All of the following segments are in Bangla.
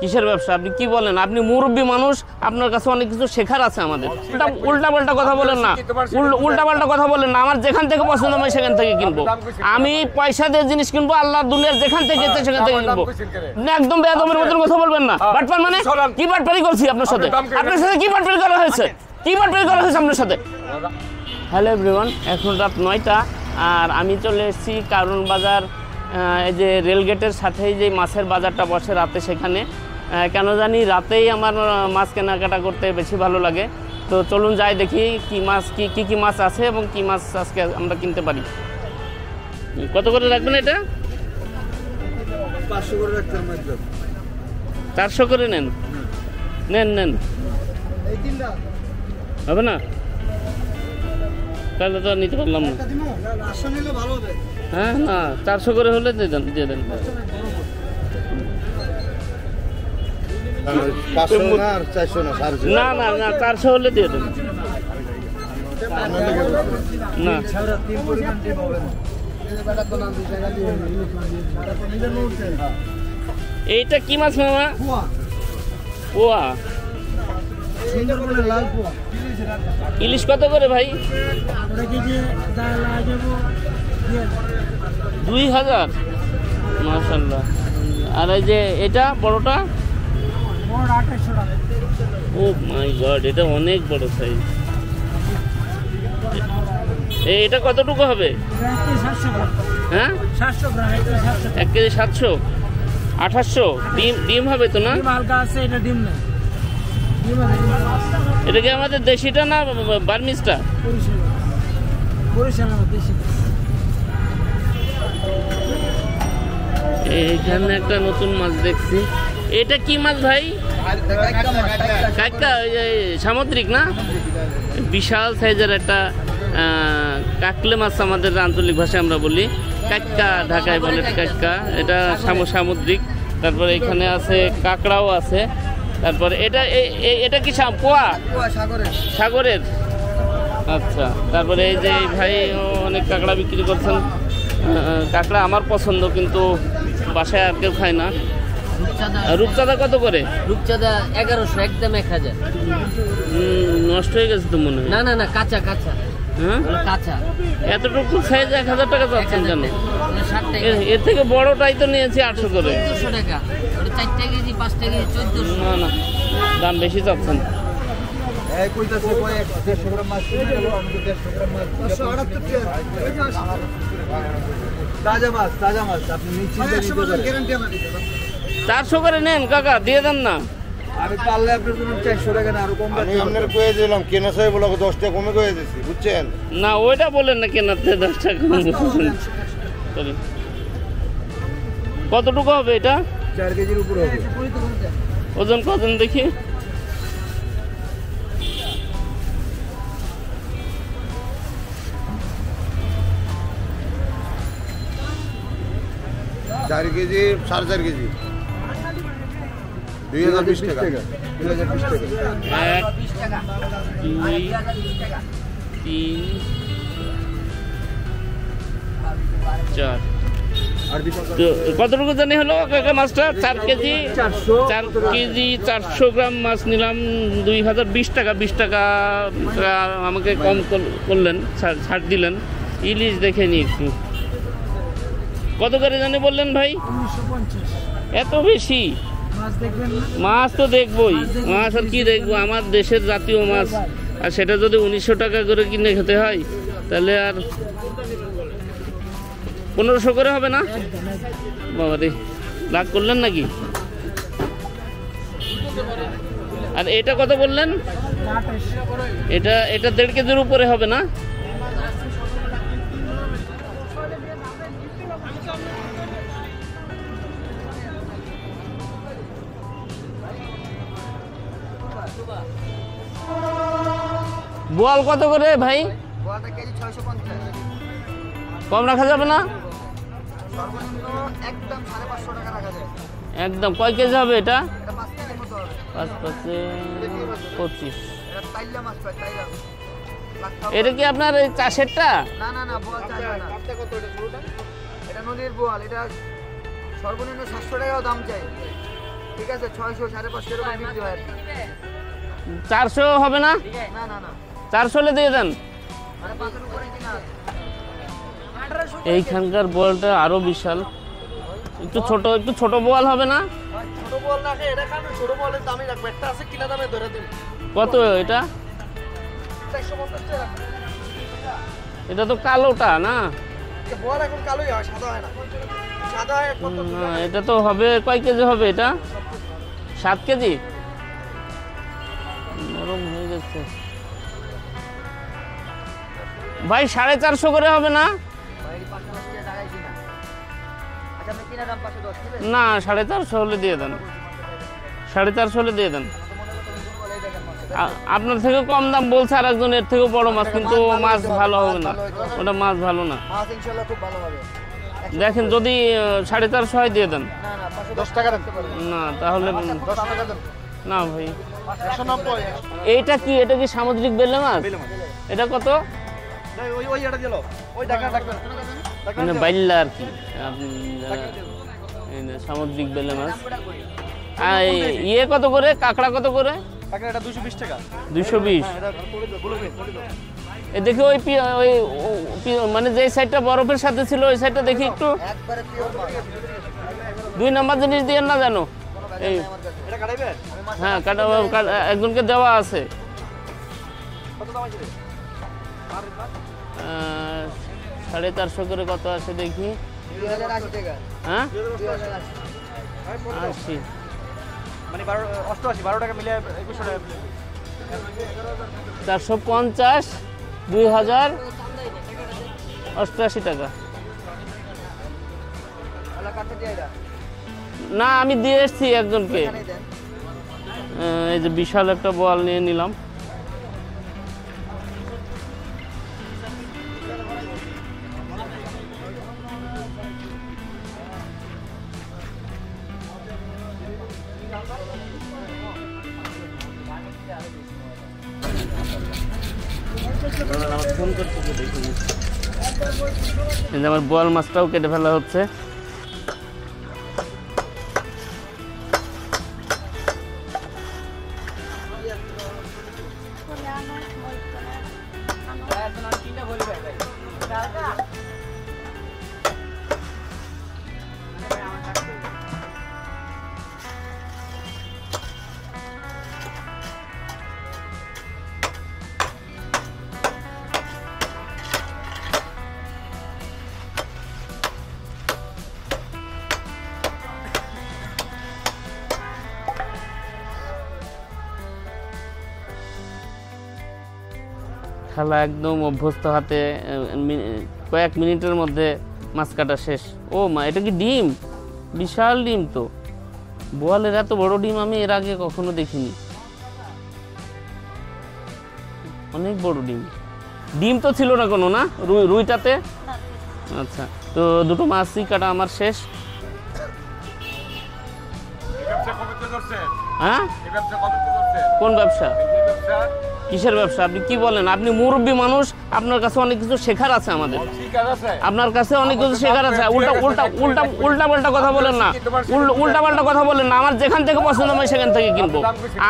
কিসের ব্যবসা? আপনি কি বলেন? আপনি মুরব্বী মানুষ আপনার কাছে অনেক কিছু শেখার আছে আমাদের। উল্টা পাল্টা কথা বলেন না। উল্টা পাল্টা কথা বলেন না। আমার যেখান থেকে পছন্দ আমি সেখান থেকে কিনবো। আমি পয়সা দিয়ে জিনিস কিনবো আল্লাহ দুনিয়ার যেখান থেকে ইচ্ছে সেখান থেকে কিনবো। একদম বেদমের মতন কথা বলবেন না। বাটপার মানে? কি বাটপারি করছি আপনার সাথে? আপনার সাথে কি বাটপারি করা হয়েছে? কি বাটপারি করা হয়েছে আপনার সাথে? হ্যালো এভরিওয়ান এখন রাত নয়টা আর আমি চলে এসেছি কারণ বাজার এই যে রেলগেটের সাথেই যে মাছের বাজারটা বসে রাতে সেখানে। কেন জানি রাতেই আমার মাছ কেনাকাটা করতে বেশি ভালো লাগে। তো চলুন যাই দেখি কি মাছ কি কি কি মাছ আছে এবং কি মাছ আজকে আমরা কিনতে পারি। কত করে রাখবেন এটা? পাঁচশো করে রাখতে চারশো করে নেন? নেন নেন। হবে না? তাহলে তো নিতে পারলাম না। হ্যাঁ না চারশো করে হলে দিয়ে দেন দিয়ে দেন। না না না চারশো হলে দিয়ে দেন না। এইটা কি মাছ মামা? পোয়া। ইলিশ কত করে ভাই? দুই হাজার। মাশাল্লাহ আর এই যে এটা, বড়টা? ও মাই গড এটা অনেক বড় সাইজ এটা কতটুকু হবে? হ্যাঁ? এক কেজি সাতশো আঠাশশো ডিম ডিম হবে তো না? ডিম এটা কি আমাদের দেশিটা না বার্মিসটা এইখানে একটা নতুন মাছ দেখছি। এটা কি মাছ ভাই? ওই যে সামুদ্রিক না? বিশাল সাইজের একটা কাকলে মাছ আমাদের আঞ্চলিক ভাষায় আমরা বলি। কাক্কা ঢাকায় বলে কাক্কা এটা সামু- সামুদ্রিক। তারপরে এখানে আছে কাঁকড়াও আছে। তারপরে এটা এটা কি পোয়া? সাগরের। আচ্ছা তারপরে এই যে ভাই অনেক কাঁকড়া বিক্রি করছেন। কাঁকড়া আমার পছন্দ কিন্তু বাসায় আর কেউ খায় না। রূপচাঁদা কত করে রূপচাঁদা এগারোশো একদম এক হাজার। নষ্ট হয়ে গেছে তো মনে হয়। না না না কাঁচা কাঁচা। হ্যাঁ? কাঁচা। এতটুকু সাইজ এক হাজার টাকা চাচ্ছেন কেন? এর- থেকে বড়টাই তো নিয়েছি আটশো করে। চোদ্দশো টাকা। ওটা চারটে কেজি পাঁচটা কেজি চোদ্দশো। না না দাম বেশি চাচ্ছেন তাজা মাছ তাজা মাছ আপনি চারশো করে নেন কাকা দিয়ে দেন না। আমি পারলে আপনার জন্য চারশো টাকা না আরও কম আমি আপনার কয়ে দিলাম কেনা সাহেব বলে দশ টাকা কমে কয়ে দিচ্ছি বুঝছেন? না ওইটা বলেন না কেনাতে দশ টাকা। কম কতটুকু হবে এটা? চার কেজির উপরে হবে। ওজন কজন দেখি? চার কেজি সাড়ে চার কেজি। দুই হাজার বিশ টাকা। দুই হাজার বিশ টাকা। এক দুই তিন চার তো কতটুকু জানি হলো? মাছটা? চার কেজি? চারশো। চার কেজি চারশো গ্রাম মাছ নিলাম। দুই হাজার বিশ টাকা বিশ টাকা আমাকে কম করলেন ছাড় ছাড় দিলেন। ইলিশ দেখে নি একটু। কত করে জানি বললেন ভাই? এত বেশি? মাছ তো দেখবই। মাছ আর কি দেখব? আমার দেশের জাতীয় মাছ। আর সেটা যদি উনিশশো টাকা করে কিনে খেতে হয় তাহলে আর পনেরোশো করে হবে না? বাবা রে লাভ করলেন নাকি? আর এটা কত বললেন? এটা এটা দেড় কেজির উপরে হবে না? বোয়াল কত করে ভাই? কম রাখা যাবে না? সর্বনিম্ন একদম সাড়ে পাঁচশো টাকা রাখা যায়। একদম। কয় কেজি হবে এটা? এটা পাঁচ মতো হবে। পাঁচ পাঁচে পঁচিশ। এটা কি আপনার এই চাষেরটা না না না বোয়াল এটা নদীর বোয়াল এটা সর্বনিম্ন সাতশো টাকাও দাম চাই। ঠিক আছে ছয়শো সাড়ে পাঁচশো এরকম বিক্রি হয়। আর চারশো হবে না? না না না। চারশো হলে দিয়ে দেন। এইখানকার বলটা আরও বিশাল। একটু ছোট একটু ছোট বল হবে না? কত এটা? এটা তো কালোটা না, এটা তো হবে কয় কেজি হবে এটা? সাত কেজি? নরম হয়ে যাচ্ছে ভাই সাড়ে চারশো করে হবে না? আচ্ছা না সাড়ে চারশো হলে দিয়ে দেন। সাড়ে চারশো হলে দিয়ে দেন। আপনার থেকে কম দাম বলছে আর একজন এর থেকেও বড় মাছ কিন্তু মাছ ভালো হবে না। ওটা মাছ ভালো না। দেখেন যদি সাড়ে চারশো হয় দিয়ে দেন। না তাহলে না ভাই। এইটা কি এটা কি সামুদ্রিক বেলে মাছ। এটা কত? ওই ওই এটা দিল ওই টাকা রাখবেন মানে বাইল্লা আর কি। সামুদ্রিক বেলে মাছ। আর ইয়ে কত করে? কাঁকড়া কত করে? টাকা। এটা টাকা এ দেখি ওই ওই মানে যে সাইডটা বরফের সাথে ছিল ওই সাইডটা দেখি একটু। দুই নাম্বার জিনিস দিয়ে না জানো? এই হ্যাঁ কাটা কাটা- একজনকে দেওয়া আছে। কত দাম আছে সাড়ে চারশো করে কত আছে দেখি? হ্যাঁ? আশি। মানে বারো অষ্টআশি বারো টাকা মিলে একুশশো টাকা চারশো পঞ্চাশ দুই হাজার অষ্টআশি টাকা। না আমি দিয়ে এসছি একজনকে। এই যে বিশাল একটা বল নিয়ে নিলাম। আমার বোয়াল মাছটাও কেটে ফেলা হচ্ছে। খেলা একদম অভ্যস্ত হাতে কয়েক মিনিটের মধ্যে মাছ কাটা শেষ। ও মা এটা কি ডিম? বিশাল ডিম তো। বোয়ালের এত বড় ডিম আমি এর আগে কখনো দেখিনি। অনেক বড় ডিম। ডিম তো ছিল না কোনো না? রুই রুইটাতে? আচ্ছা তো দুটো মাছই কাটা আমার শেষ। হ্যাঁ? কোন ব্যবসা কিসের ব্যবসা আপনি কি বলেন আপনি মুরব্বী মানুষ আপনার কাছে অনেক কিছু শেখার আছে আমাদের আপনার কাছে অনেক কিছু শেখার আছে উল্টা উল্টা উল্টা উল্টা পাল্টা কথা বলেন না উল্টা পাল্টা কথা বলেন না আমার যেখান থেকে পছন্দ আমি সেখান থেকে কিনবো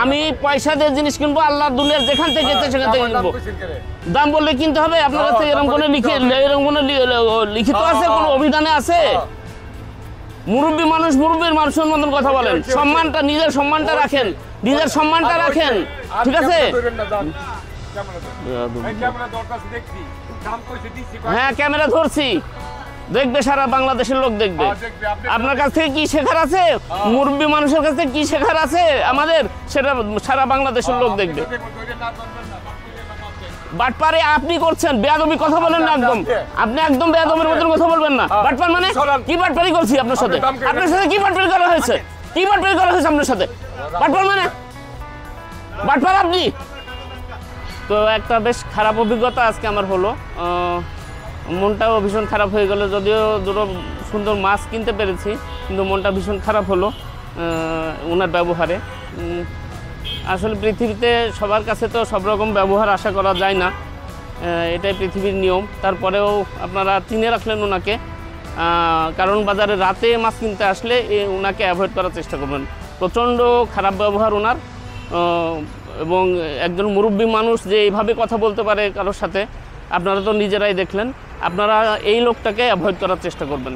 আমি পয়সা দিয়ে জিনিস কিনবো আল্লাহ দুনিয়ার যেখান থেকে সেখান থেকে কিনবো দাম বললে কিনতে হবে আপনার কাছে এরকম কোনো লিখে এরকম কোনো লিখিত আছে কোনো অভিধানে আছে মুরব্বী মানুষ মুরব্বীর মানুষের মতন কথা বলেন সম্মানটা নিজের সম্মানটা রাখেন নিজের সম্মানটা রাখেন। ঠিক আছে? হ্যাঁ ক্যামেরা ধরছি। দেখবে সারা বাংলাদেশের লোক দেখবে। হ্যাঁ, আপনার কাছ থেকে কি শেখার আছে? মুরব্বী মানুষের কাছ থেকে কি শেখার আছে? আমাদের সেটা সারা বাংলাদেশের লোক দেখবে। বাটপারে আপনি করছেন বেয়াদবি কথা বলেন না একদম। আপনি। একদম বেয়াদবের মতন কথা বলবেন না। বাটপার মানে। কি বাটপারি করছি আপনার সাথে? আপনার সাথে কি বাটপারি করা হয়েছে? কি বাটপারি করা হয়েছে আপনার সাথে? বাটপার মানে? বাটপার আপনি? তো একটা বেশ খারাপ অভিজ্ঞতা আজকে আমার হলো। মনটাও ভীষণ খারাপ হয়ে গেল, যদিও দুটো সুন্দর মাছ কিনতে পেরেছি, কিন্তু মনটা ভীষণ খারাপ হলো ওনার ব্যবহারে। আসলে পৃথিবীতে সবার কাছে তো সব রকম ব্যবহার আশা করা যায় না এটাই পৃথিবীর নিয়ম। তারপরেও আপনারা চিনে রাখলেন ওনাকে কারণ বাজারে রাতে মাছ কিনতে আসলে ওনাকে অ্যাভয়েড করার চেষ্টা করবেন। প্রচণ্ড খারাপ ব্যবহার ওনার এবং একজন মুরব্বী মানুষ যে এইভাবে কথা বলতে পারে কারোর সাথে, আপনারা তো নিজেরাই দেখলেন, আপনারা এই লোকটাকে অ্যাভয়েড করার চেষ্টা করবেন।